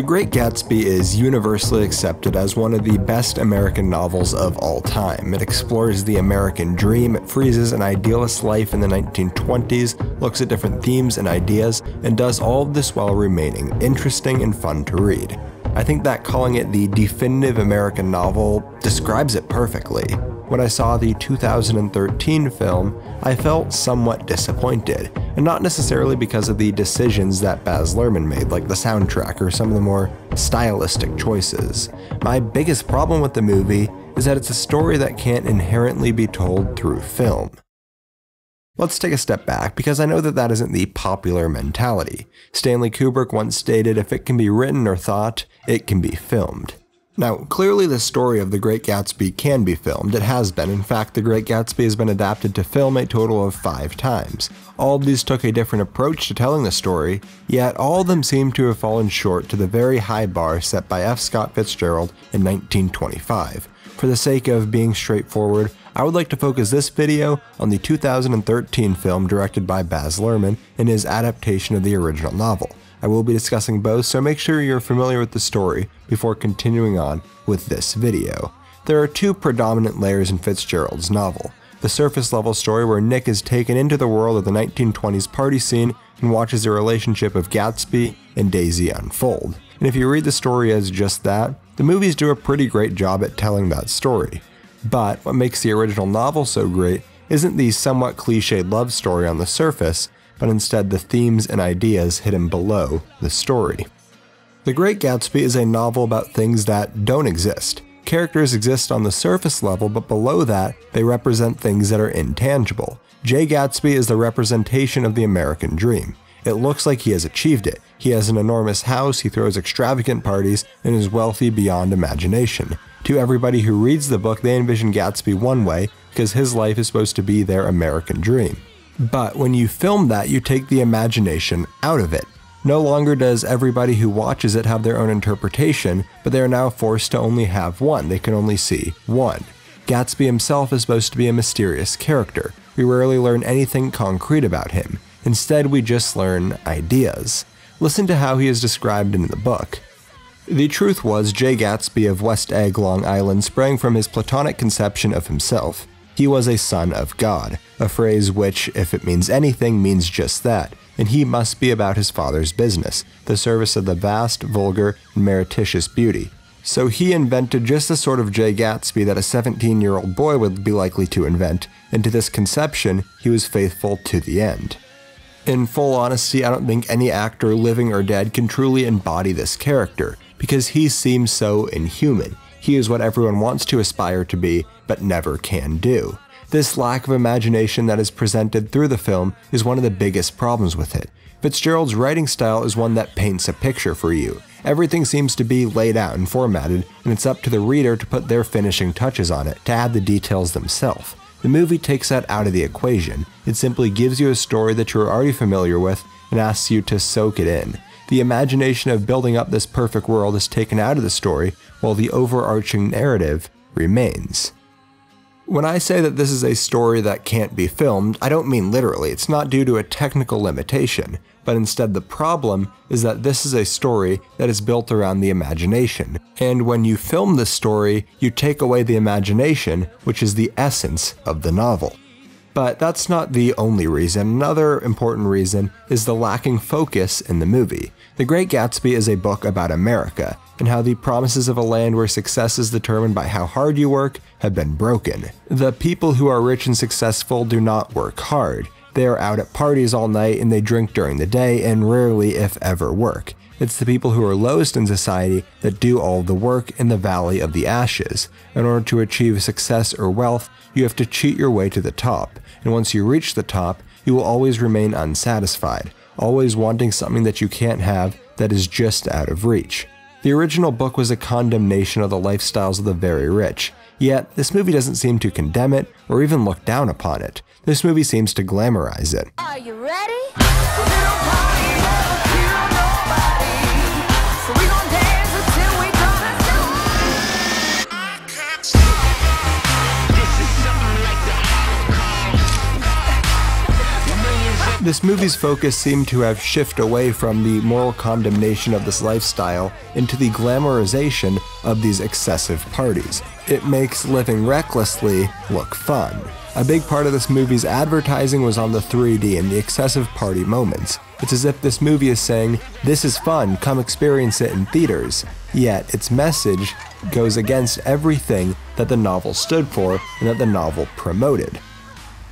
The Great Gatsby is universally accepted as one of the best American novels of all time. It explores the American dream, it freezes an idealist life in the 1920s, looks at different themes and ideas, and does all of this while remaining interesting and fun to read. I think that calling it the definitive American novel describes it perfectly. When I saw the 2013 film, I felt somewhat disappointed, and not necessarily because of the decisions that Baz Luhrmann made, like the soundtrack or some of the more stylistic choices. My biggest problem with the movie is that it's a story that can't inherently be told through film. Let's take a step back because I know that that isn't the popular mentality. Stanley Kubrick once stated if it can be written or thought, it can be filmed. Now, clearly the story of The Great Gatsby can be filmed. It has been. In fact, The Great Gatsby has been adapted to film a total of five times. All of these took a different approach to telling the story, yet all of them seem to have fallen short to the very high bar set by F. Scott Fitzgerald in 1925. For the sake of being straightforward, I would like to focus this video on the 2013 film directed by Baz Luhrmann in his adaptation of the original novel. I will be discussing both, so make sure you're familiar with the story before continuing on with this video. There are two predominant layers in Fitzgerald's novel. The surface level story where Nick is taken into the world of the 1920s party scene and watches the relationship of Gatsby and Daisy unfold. And if you read the story as just that, the movies do a pretty great job at telling that story. But what makes the original novel so great isn't the somewhat cliched love story on the surface, but instead the themes and ideas hidden below the story. The Great Gatsby is a novel about things that don't exist. Characters exist on the surface level, but below that, they represent things that are intangible. Jay Gatsby is the representation of the American dream. It looks like he has achieved it. He has an enormous house, he throws extravagant parties, and is wealthy beyond imagination. To everybody who reads the book, they envision Gatsby one way because his life is supposed to be their American dream. But when you film that, you take the imagination out of it. No longer does everybody who watches it have their own interpretation, but they are now forced to only have one. They can only see one. Gatsby himself is supposed to be a mysterious character. We rarely learn anything concrete about him. Instead, we just learn ideas. Listen to how he is described in the book. The truth was, Jay Gatsby of West Egg, Long Island, sprang from his platonic conception of himself. He was a son of God, a phrase which, if it means anything, means just that, and he must be about his father's business, the service of the vast, vulgar, and meretricious beauty. So he invented just the sort of Jay Gatsby that a 17 year old boy would be likely to invent, and to this conception, he was faithful to the end. In full honesty, I don't think any actor, living or dead, can truly embody this character, because he seems so inhuman. He is what everyone wants to aspire to be, but never can do. This lack of imagination that is presented through the film is one of the biggest problems with it. Fitzgerald's writing style is one that paints a picture for you. Everything seems to be laid out and formatted, and it's up to the reader to put their finishing touches on it, to add the details themselves. The movie takes that out of the equation. It simply gives you a story that you're already familiar with and asks you to soak it in. The imagination of building up this perfect world is taken out of the story, while the overarching narrative remains. When I say that this is a story that can't be filmed, I don't mean literally. It's not due to a technical limitation, but instead the problem is that this is a story that is built around the imagination. And when you film this story, you take away the imagination, which is the essence of the novel. But that's not the only reason. Another important reason is the lacking focus in the movie. The Great Gatsby is a book about America and how the promises of a land where success is determined by how hard you work have been broken. The people who are rich and successful do not work hard. They are out at parties all night and they drink during the day and rarely, if ever, work. It's the people who are lowest in society that do all the work in the Valley of the Ashes. In order to achieve success or wealth, you have to cheat your way to the top, and once you reach the top, you will always remain unsatisfied, always wanting something that you can't have that is just out of reach. The original book was a condemnation of the lifestyles of the very rich, yet this movie doesn't seem to condemn it or even look down upon it. This movie seems to glamorize it. Are you ready? This movie's focus seemed to have shifted away from the moral condemnation of this lifestyle into the glamorization of these excessive parties. It makes living recklessly look fun. A big part of this movie's advertising was on the 3D and the excessive party moments. It's as if this movie is saying, This is fun, come experience it in theaters. Yet its message goes against everything that the novel stood for and that the novel promoted.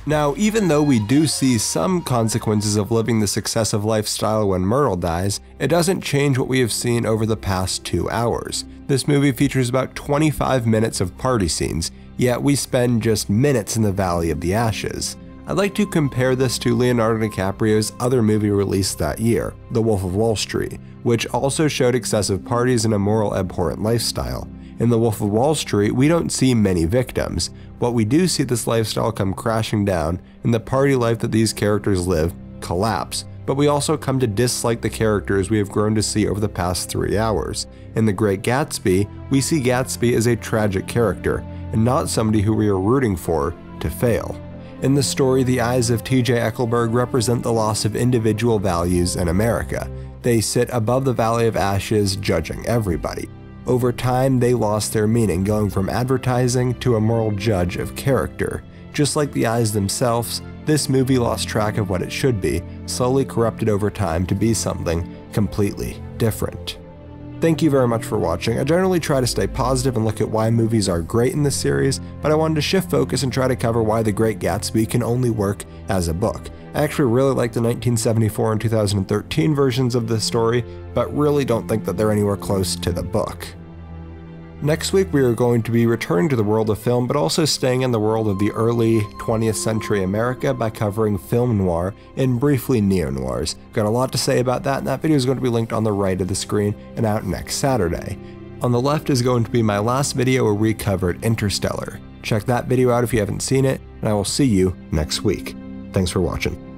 Now, even though we do see some consequences of living the excessive lifestyle when Myrtle dies, it doesn't change what we have seen over the past two hours. This movie features about 25 minutes of party scenes, yet we spend just minutes in the Valley of the Ashes. I'd like to compare this to Leonardo DiCaprio's other movie released that year, The Wolf of Wall Street, which also showed excessive parties and a moral abhorrent lifestyle. In The Wolf of Wall Street, we don't see many victims, but we do see this lifestyle come crashing down and the party life that these characters live collapse. But we also come to dislike the characters we have grown to see over the past three hours. In The Great Gatsby, we see Gatsby as a tragic character, and not somebody who we are rooting for to fail. In the story, the eyes of TJ Eckleburg represent the loss of individual values in America. They sit above the Valley of Ashes, judging everybody. Over time, they lost their meaning, going from advertising to a moral judge of character. Just like the eyes themselves, this movie lost track of what it should be, slowly corrupted over time to be something completely different. Thank you very much for watching. I generally try to stay positive and look at why movies are great in this series, but I wanted to shift focus and try to cover why The Great Gatsby can only work as a book. I actually really like the 1974 and 2013 versions of this story, but really don't think that they're anywhere close to the book. Next week, we are going to be returning to the world of film, but also staying in the world of the early 20th century America by covering film noir and briefly neo noirs. Got a lot to say about that, and that video is going to be linked on the right of the screen and out next Saturday. On the left is going to be my last video where we covered Interstellar. Check that video out if you haven't seen it, and I will see you next week. Thanks for watching.